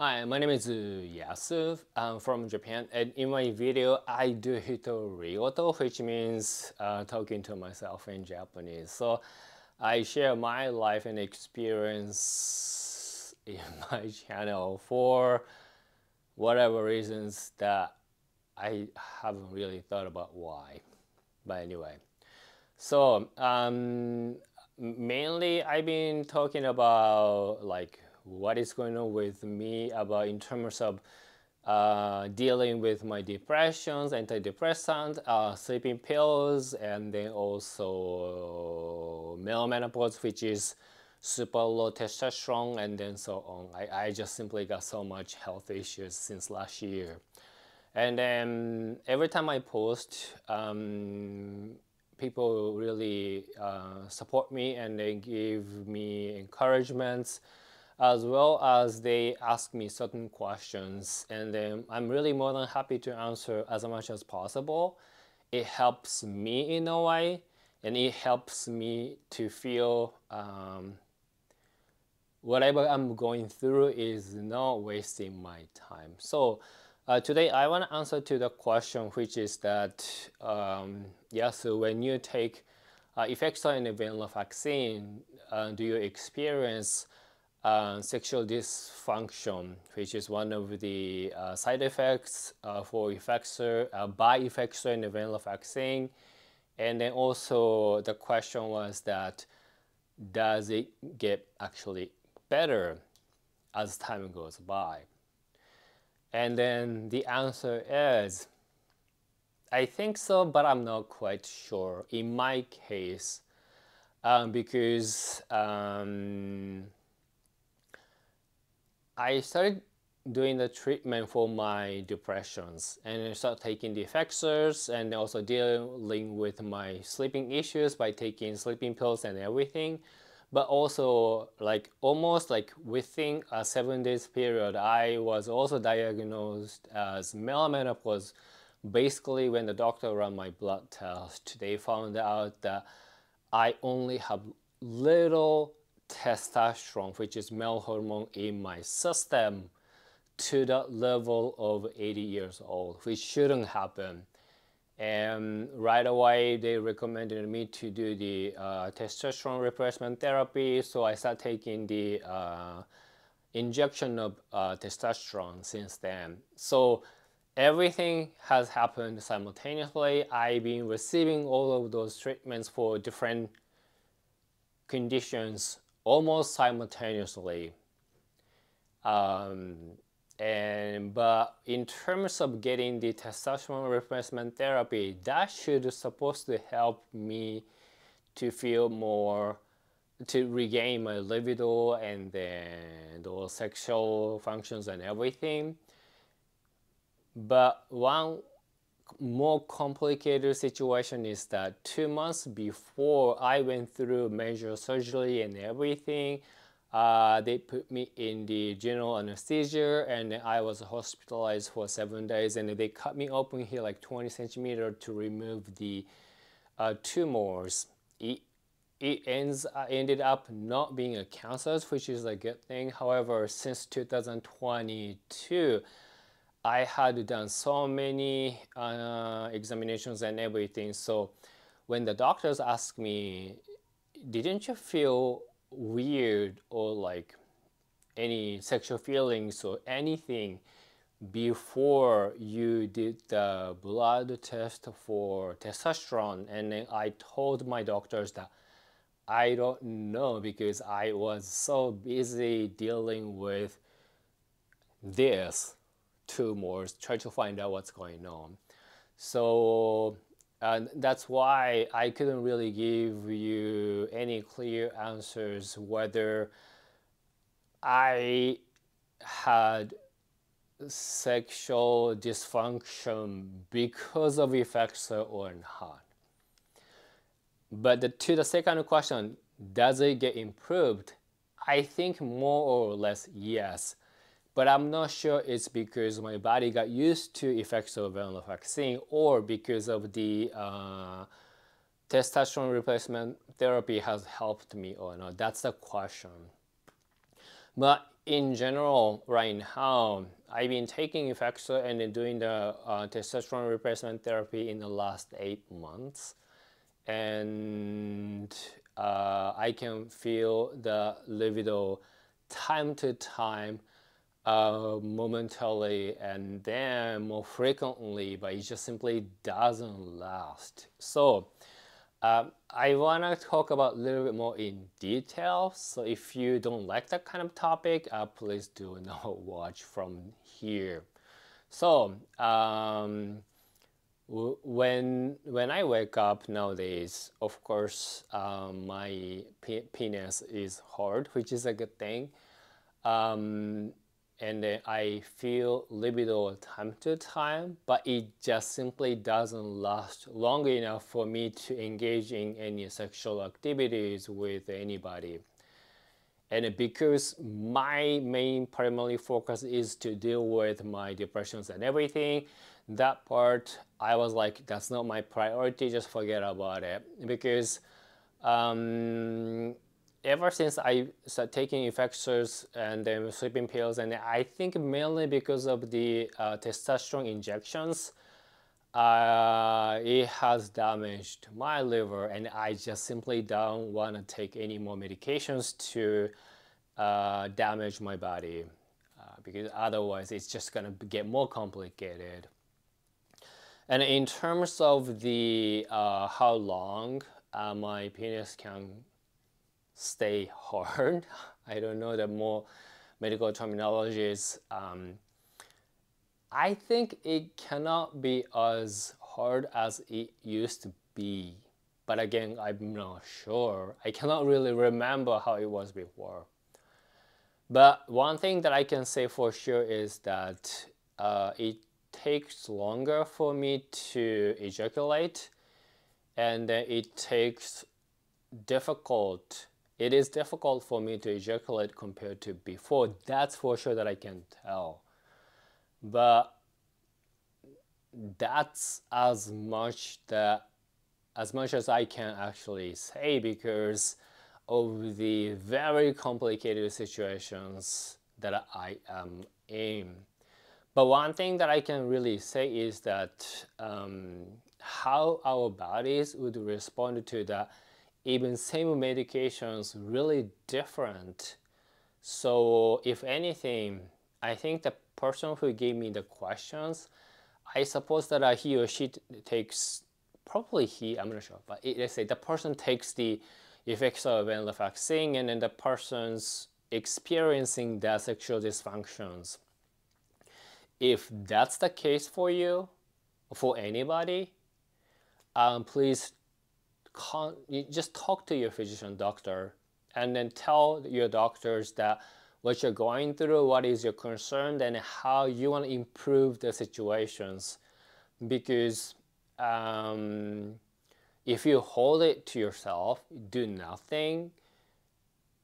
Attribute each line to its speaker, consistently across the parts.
Speaker 1: Hi, my name is Yasu. I'm from Japan and in my video I do hito hitorigoto which means uh, talking to myself in Japanese. So I share my life and experience in my channel for whatever reasons that I haven't really thought about why. But anyway, so um, mainly I've been talking about like what is going on with me about in terms of uh, dealing with my depressions, antidepressants, uh, sleeping pills, and then also male menopause, which is super low testosterone, and then so on. I, I just simply got so much health issues since last year. And then every time I post, um, people really uh, support me and they give me encouragements as well as they ask me certain questions and then I'm really more than happy to answer as much as possible. It helps me in a way and it helps me to feel um, whatever I'm going through is not wasting my time. So uh, today I want to answer to the question which is that um, yeah so when you take uh, Effexor and venlafaxine uh, do you experience uh, sexual dysfunction, which is one of the uh, side effects uh, for Effexor, uh, by Effexor and venlafaxine. And then also the question was that does it get actually better as time goes by? And then the answer is I think so, but I'm not quite sure. In my case, um, because um, I started doing the treatment for my depressions and I started taking the Effexors and also dealing with my sleeping issues by taking sleeping pills and everything. But also like almost like within a seven days period I was also diagnosed as menopause basically when the doctor ran my blood test. They found out that I only have little testosterone, which is male hormone in my system, to the level of 80 years old, which shouldn't happen. And right away, they recommended me to do the uh, testosterone replacement therapy. So I started taking the uh, injection of uh, testosterone since then. So everything has happened simultaneously. I've been receiving all of those treatments for different conditions almost simultaneously. Um, and but in terms of getting the testosterone replacement therapy, that should supposed to help me to feel more to regain my libido and then those sexual functions and everything. But one more complicated situation is that two months before I went through major surgery and everything, uh, they put me in the general anesthesia and I was hospitalized for seven days and they cut me open here like 20 centimeter to remove the uh, tumors. It, it ends uh, ended up not being a cancer, which is a good thing. However, since 2022, I had done so many uh, examinations and everything. So when the doctors asked me, didn't you feel weird or like any sexual feelings or anything before you did the blood test for testosterone? And then I told my doctors that I don't know because I was so busy dealing with this tumors, try to find out what's going on. So and that's why I couldn't really give you any clear answers whether I had sexual dysfunction because of effects or not. But the, to the second question, does it get improved? I think more or less yes but I'm not sure it's because my body got used to effects of venlafaxine or because of the uh, testosterone replacement therapy has helped me or not. That's the question. But in general, right now, I've been taking Effexor and doing the uh, testosterone replacement therapy in the last eight months. And uh, I can feel the libido time to time, uh, momentarily, and then more frequently, but it just simply doesn't last. So, um, I want to talk about a little bit more in detail. So if you don't like that kind of topic, uh, please do not watch from here. So um, when when I wake up nowadays, of course, um, my penis is hard, which is a good thing. And then I feel libido time to time, but it just simply doesn't last long enough for me to engage in any sexual activities with anybody. And because my main primary focus is to deal with my depressions and everything, that part I was like, that's not my priority, just forget about it. Because um, ever since I started taking Effexors and then sleeping pills, and I think mainly because of the uh, testosterone injections, uh, it has damaged my liver, and I just simply don't want to take any more medications to uh, damage my body, uh, because otherwise it's just gonna get more complicated. And in terms of the uh, how long uh, my penis can stay hard. I don't know the more medical terminologies. Um, I think it cannot be as hard as it used to be. But again, I'm not sure. I cannot really remember how it was before. But one thing that I can say for sure is that uh, it takes longer for me to ejaculate and then it takes difficult it is difficult for me to ejaculate compared to before. That's for sure that I can tell. But that's as much that as much as I can actually say because of the very complicated situations that I am in. But one thing that I can really say is that um, how our bodies would respond to that even same medications really different. So if anything, I think the person who gave me the questions, I suppose that uh, he or she takes, probably he, I'm not sure, but let's say the person takes the Effexor venlafaxine and then the person's experiencing the sexual dysfunctions. If that's the case for you, for anybody, um, please con- you just talk to your physician doctor and then tell your doctors that what you're going through, what is your concern, and how you want to improve the situations. Because um, if you hold it to yourself, do nothing,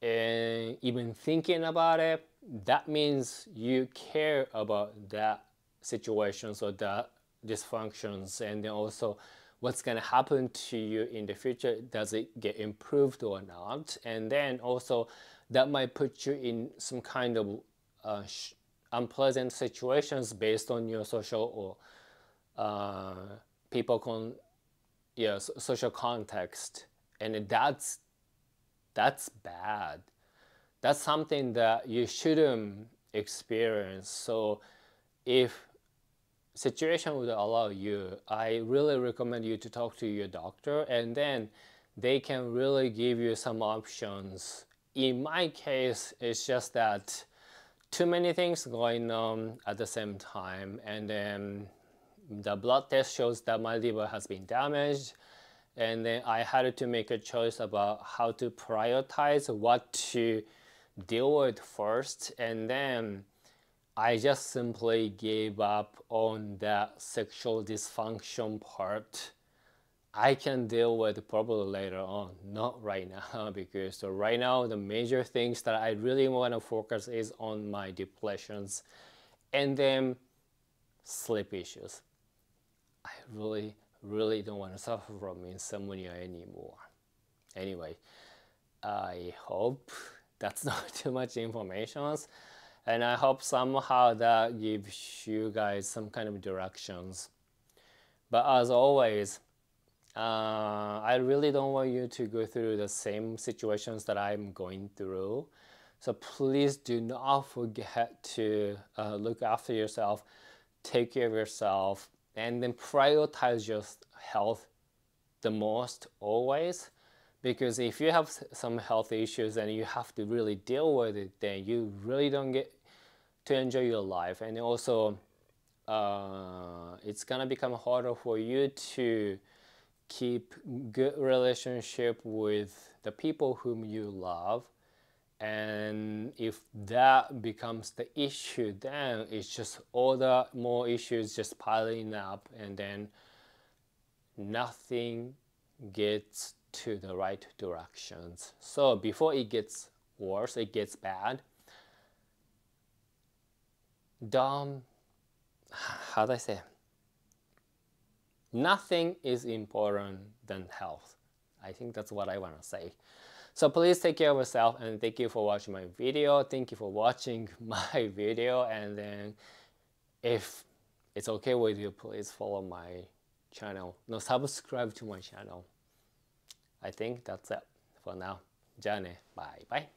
Speaker 1: and even thinking about it, that means you care about that situations or that dysfunctions, and then also what's going to happen to you in the future does it get improved or not? And then also that might put you in some kind of uh, unpleasant situations based on your social or uh, people con yeah social context. And that's that's bad. That's something that you shouldn't experience. So if situation would allow you, I really recommend you to talk to your doctor and then they can really give you some options. In my case, it's just that too many things going on at the same time and then the blood test shows that my liver has been damaged and then I had to make a choice about how to prioritize what to deal with first and then I just simply gave up on the sexual dysfunction part. I can deal with probably later on, not right now, because right now the major things that I really want to focus is on my depressions and then sleep issues. I really, really don't want to suffer from insomnia anymore. Anyway, I hope that's not too much information. And I hope somehow that gives you guys some kind of directions. But as always, uh, I really don't want you to go through the same situations that I'm going through. So please do not forget to uh, look after yourself, take care of yourself, and then prioritize your health the most always. Because if you have some health issues and you have to really deal with it, then you really don't get to enjoy your life. And also, uh, it's gonna become harder for you to keep good relationship with the people whom you love and if that becomes the issue then it's just all the more issues just piling up and then nothing gets to the right directions so before it gets worse it gets bad don't how do i say nothing is important than health. I think that's what I want to say. So please take care of yourself and thank you for watching my video. Thank you for watching my video and then if it's okay with you, please follow my channel. No, subscribe to my channel. I think that's it for now. じゃあね、バイバイ。